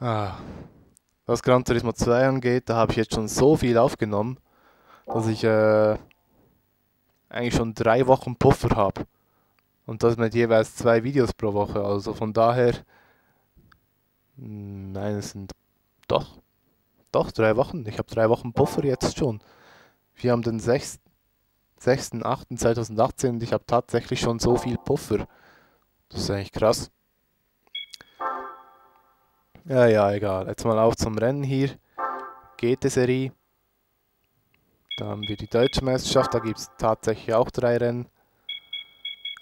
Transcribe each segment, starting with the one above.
Ah, was Gran Turismo 2 angeht, da habe ich jetzt schon so viel aufgenommen, dass ich äh, eigentlich schon drei Wochen Puffer habe. Und das mit jeweils zwei Videos pro Woche. Also von daher, hm, nein, es sind doch, doch drei Wochen. Ich habe drei Wochen Puffer jetzt schon. Wir haben den 6. 6.8.2018 und ich habe tatsächlich schon so viel Puffer. Das ist eigentlich krass. Ja, ja, egal. Jetzt mal auf zum Rennen hier. GT-Serie. Da haben wir die Deutsche Meisterschaft. Da gibt es tatsächlich auch drei Rennen.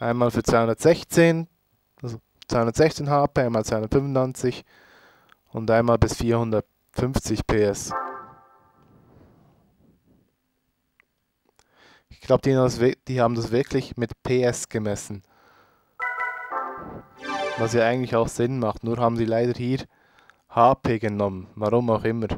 Einmal für 216, also 216 HP, einmal 295 und einmal bis 450 PS. Ich glaube, die, die haben das wirklich mit PS gemessen. Was ja eigentlich auch Sinn macht, nur haben sie leider hier HP genommen, warum auch immer.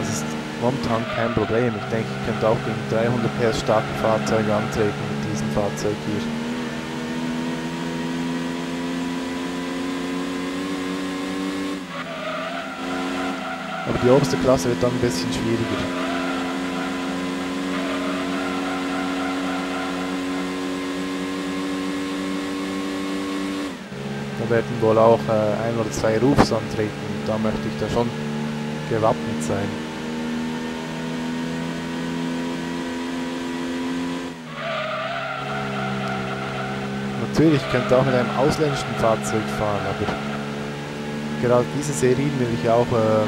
Das ist momentan kein Problem. Ich denke, ich könnte auch gegen 300 PS starke Fahrzeuge antreten mit diesem Fahrzeug hier. Aber die oberste Klasse wird dann ein bisschen schwieriger. Da werden wohl auch äh, ein oder zwei Rufs antreten. Da möchte ich da schon gewappnet sein. Natürlich könnte auch mit einem ausländischen Fahrzeug fahren, aber gerade diese Serien will ich auch äh,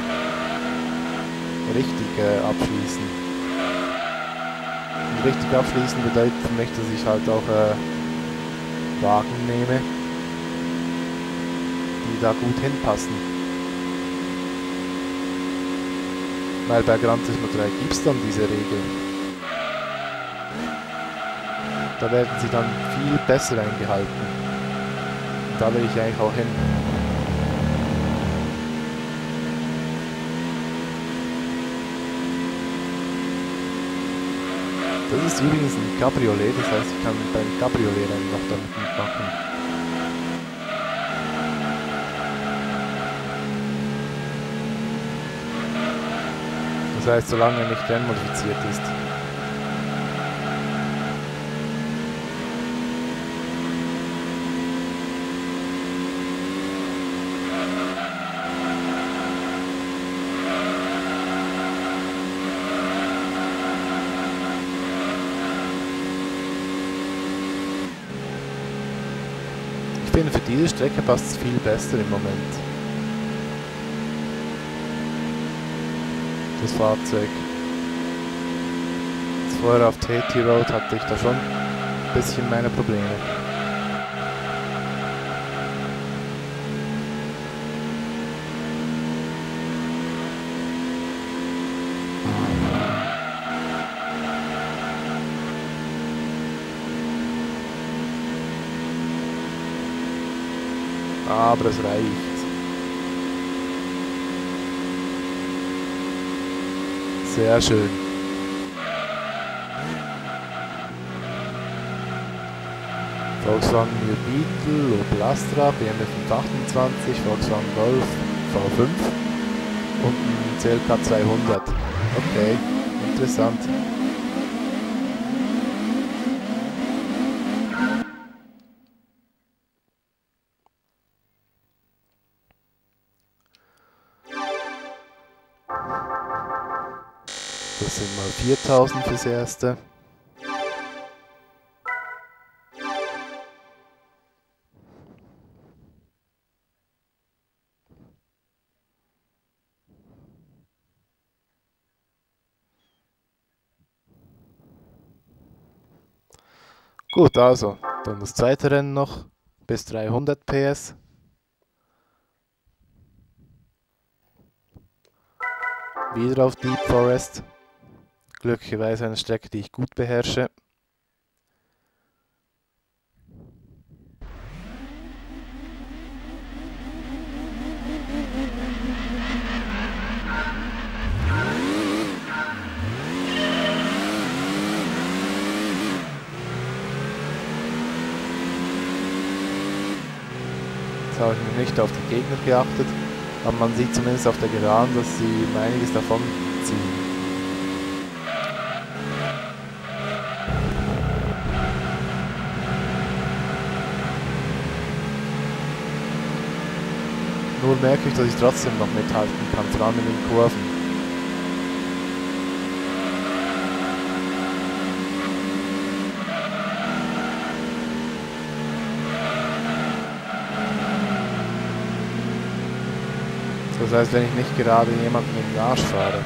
richtig äh, abschließen. Und richtig abschließen bedeutet für mich, dass ich halt auch äh, Wagen nehme, die da gut hinpassen. Weil bei Gran Turismo 3 gibt es dann diese Regel. Da werden sie dann viel besser eingehalten. Und da will ich eigentlich auch hin. Das ist übrigens ein Cabriolet, das heißt ich kann beim Cabriolet-Rennen noch damit mitmachen. Das heißt, solange er nicht rennmodifiziert ist. Für diese Strecke passt es viel besser im Moment. das Fahrzeug. Vorher auf TT Road hatte ich da schon ein bisschen meine Probleme. Aber es reicht. Sehr schön. Volkswagen New Beetle, Opel Astra, BMW 528, Volkswagen Golf V5 und ein CLK 200. Okay, interessant. 4000 fürs Erste. Gut, also, dann das zweite Rennen noch bis 300 PS. Wieder auf Deep Forest. Glücklicherweise eine Strecke, die ich gut beherrsche. Jetzt habe ich noch nicht auf die Gegner geachtet, aber man sieht zumindest auf der Geraden, dass sie einiges davon ziehen. Nur merke ich, dass ich trotzdem noch mithalten kann, vor allem in den Kurven. Das heißt, wenn ich nicht gerade jemanden in den Arsch fahre.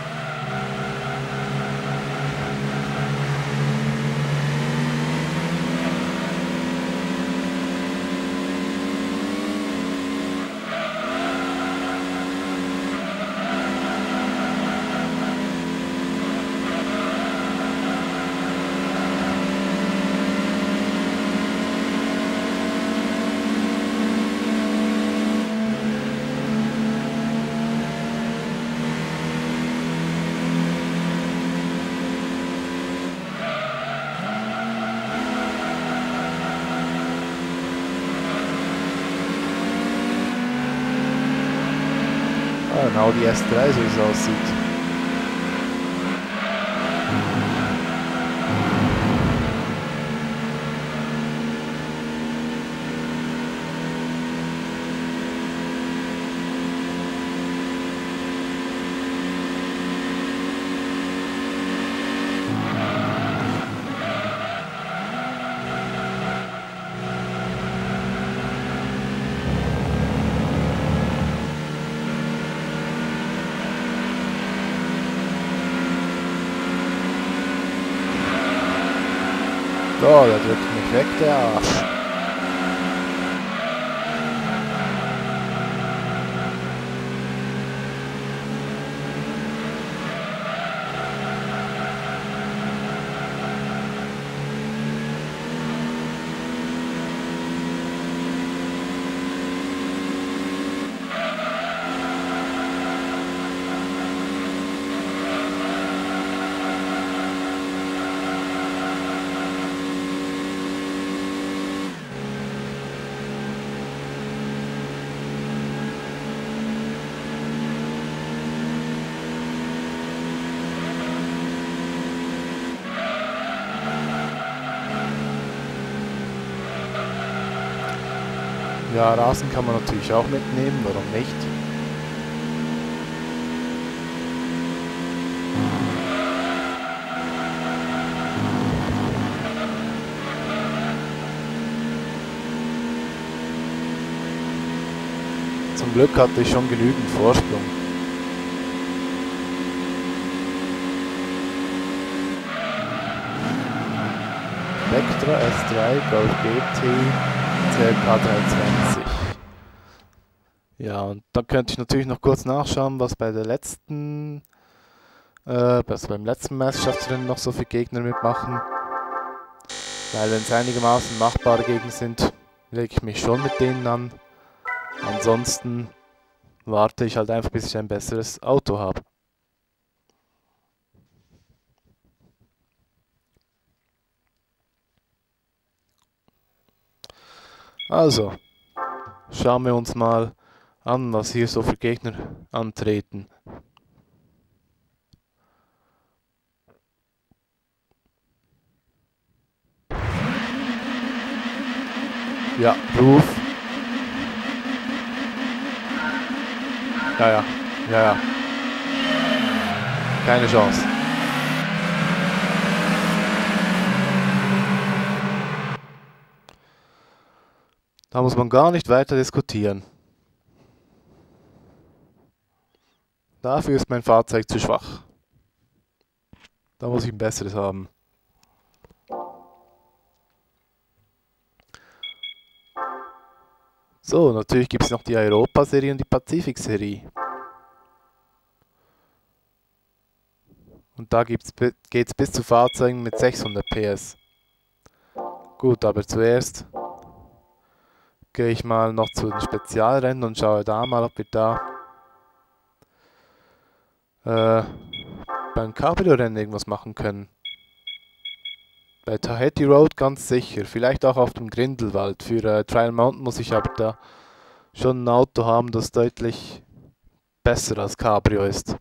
Ah, ein Audi S3, so der drückt mich weg, der Arsch. Ja, Rasen kann man natürlich auch mitnehmen, warum nicht? Zum Glück hatte ich schon genügend Vorsprung. Vectra S3 Golf GT CLK 320. Ja, und dann könnte ich natürlich noch kurz nachschauen, was bei der letzten, äh, was beim letzten Meisterschaftsrennen noch so viele Gegner mitmachen. Weil wenn es einigermaßen machbare Gegner sind, lege ich mich schon mit denen an. Ansonsten warte ich halt einfach, bis ich ein besseres Auto habe. Also, schauen wir uns mal an, was hier so für Gegner antreten. Ja, Roof. Ja, ja, ja, ja. Keine Chance. Da muss man gar nicht weiter diskutieren. Dafür ist mein Fahrzeug zu schwach. Da muss ich ein besseres haben. So, natürlich gibt es noch die Europa-Serie und die Pazifik-Serie. Und da geht es bis zu Fahrzeugen mit 600 PS. Gut, aber zuerst gehe ich mal noch zu den Spezialrennen und schaue da mal, ob wir da äh, beim Cabrio-Rennen irgendwas machen können. Bei Tahiti Road ganz sicher, vielleicht auch auf dem Grindelwald. Für äh, Trial Mountain muss ich aber da schon ein Auto haben, das deutlich besser als Cabrio ist.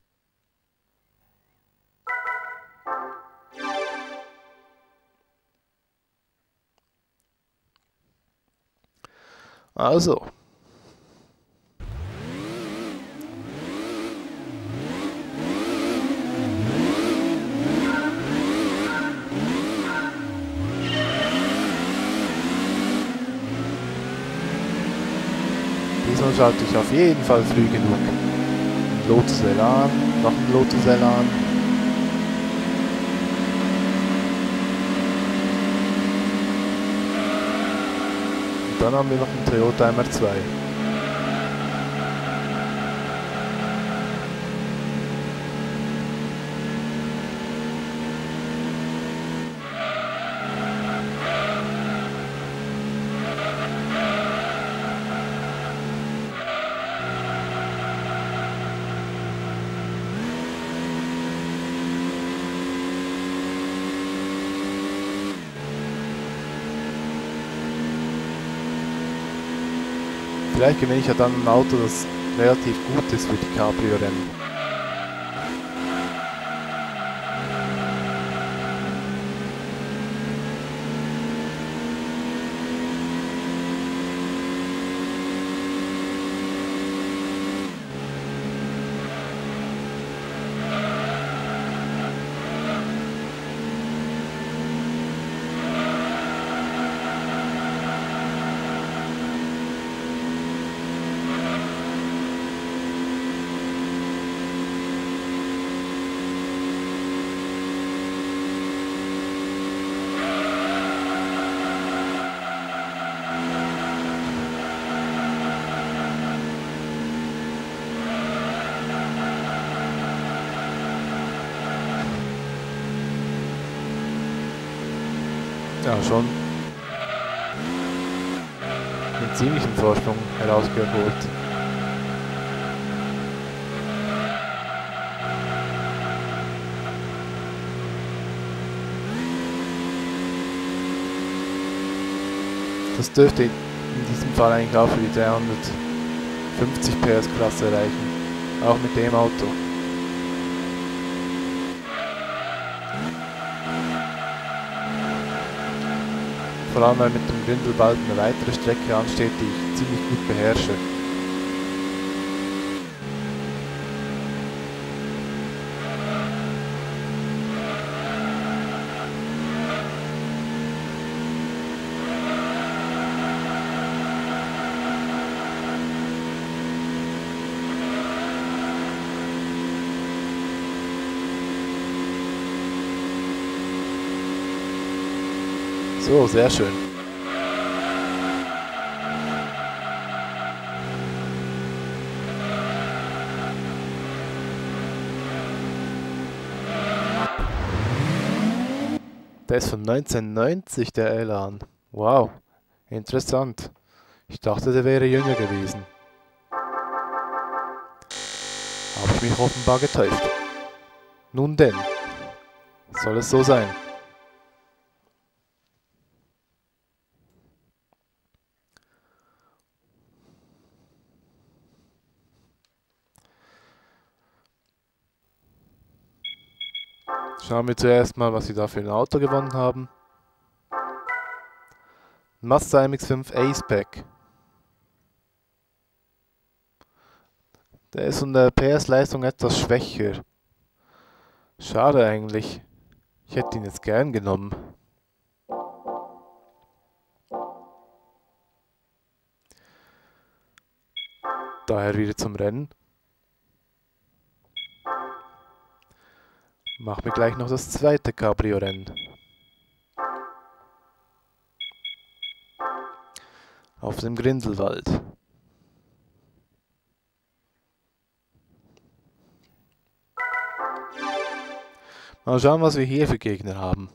Also. Diesmal schalte ich auf jeden Fall früh genug. Lotus Elan, noch ein Lotus Elan. Dann haben wir noch einen Toyota MR2. Vielleicht gewinne ich ja dann ein Auto, das relativ gut ist für die Cabrio-Rennen. Ja, schon einen ziemlichen Vorsprung herausgeholt. Das dürfte in diesem Fall eigentlich auch für die 350 PS Klasse reichen. Auch mit dem Auto. Vor allem weil mit dem Grindelwald eine weitere Strecke ansteht, die ich ziemlich gut beherrsche. So, sehr schön. Der ist von 1990, der Elan. Wow, interessant. Ich dachte, der wäre jünger gewesen. Habe ich mich offenbar getäuscht. Nun denn, soll es so sein. Schauen wir zuerst mal, was sie da für ein Auto gewonnen haben. Mazda MX-5 Ace-Pack. Der ist von der PS-Leistung etwas schwächer. Schade eigentlich. Ich hätte ihn jetzt gern genommen. Daher wieder zum Rennen. Machen wir gleich noch das zweite Cabrio-Rennen. Auf dem Grindelwald. Mal schauen, was wir hier für Gegner haben.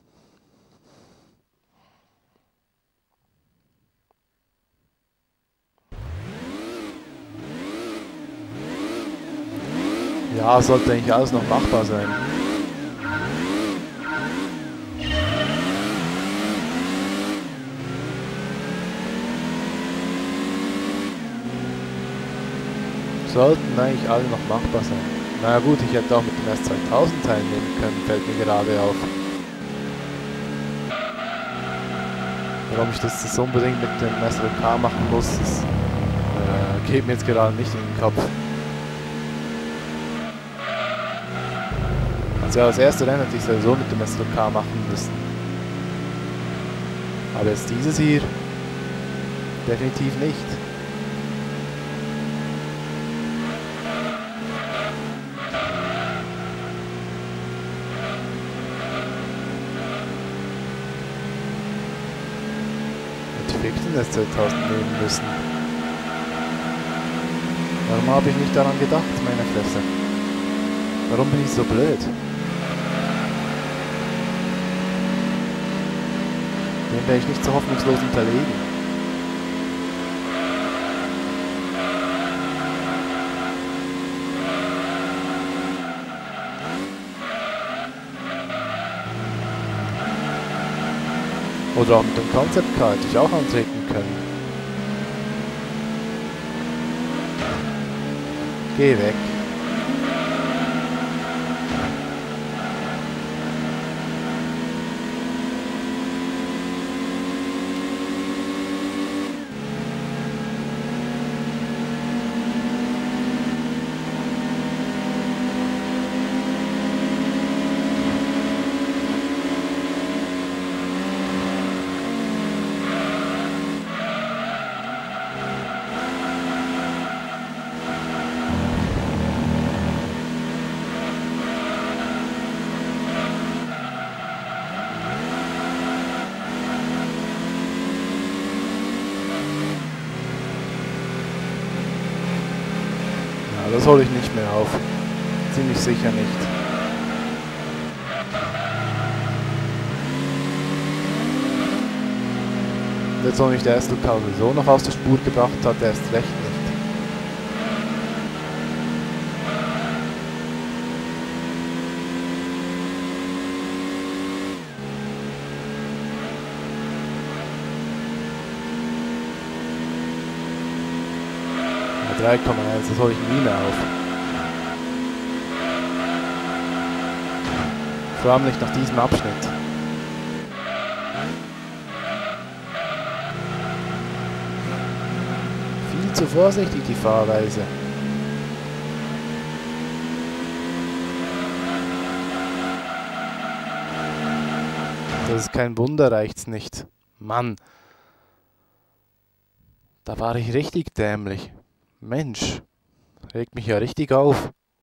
Ja, sollte eigentlich alles noch machbar sein. Sollten eigentlich alle noch machbar sein. Na gut, ich hätte auch mit dem S2000 teilnehmen können, fällt mir gerade auf. Warum ich das, das unbedingt mit dem SLK machen muss, das äh, geht mir jetzt gerade nicht in den Kopf. Also ja, das erste Rennen hätte ich sowieso mit dem SLK machen müssen. Aber jetzt dieses hier, definitiv nicht. Fiction das 2000 nehmen müssen. Warum habe ich nicht daran gedacht, meine Fresse? Warum bin ich so blöd? Den werde ich nicht so hoffnungslos unterlegen. Oder auch mit dem Concept Car hätte ich auch antreten können. Geh weg. Das hole ich nicht mehr auf. Ziemlich sicher nicht. Jetzt noch nicht der erste Kabel so noch aus der Spur gebracht hat, erst recht nicht. Ja, 3,1, das hole ich nie mehr auf. Vor allem nicht nach diesem Abschnitt. Viel zu vorsichtig die Fahrweise. Das ist kein Wunder, reicht's nicht. Mann. Da war ich richtig dämlich. Mensch, regt mich ja richtig auf.